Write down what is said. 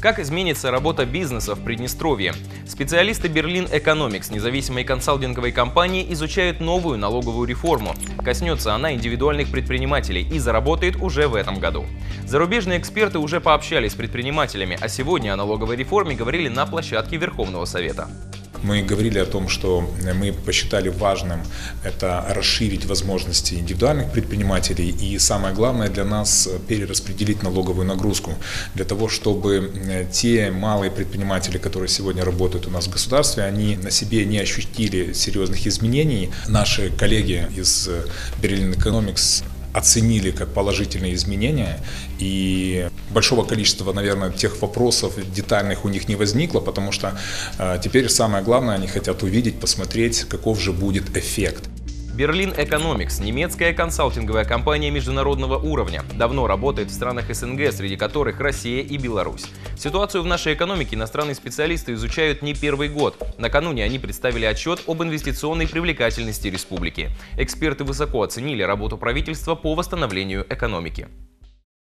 Как изменится работа бизнеса в Приднестровье? Специалисты Berlin Economics, независимой консалтинговой компании, изучают новую налоговую реформу. Коснется она индивидуальных предпринимателей и заработает уже в этом году. Зарубежные эксперты уже пообщались с предпринимателями, а сегодня о налоговой реформе говорили на площадке Верховного Совета. Мы говорили о том, что мы посчитали важным это расширить возможности индивидуальных предпринимателей и самое главное для нас перераспределить налоговую нагрузку для того, чтобы э, те малые предприниматели, которые сегодня работают у нас в государстве, они на себе не ощутили серьезных изменений. Наши коллеги из Berlin Economics оценили как положительные изменения, и большого количества, наверное, тех вопросов детальных у них не возникло, потому что э, теперь самое главное, они хотят увидеть, посмотреть, каков же будет эффект. Berlin Economics – немецкая консалтинговая компания международного уровня. Давно работает в странах СНГ, среди которых Россия и Беларусь. Ситуацию в нашей экономике иностранные специалисты изучают не первый год. Накануне они представили отчет об инвестиционной привлекательности республики. Эксперты высоко оценили работу правительства по восстановлению экономики.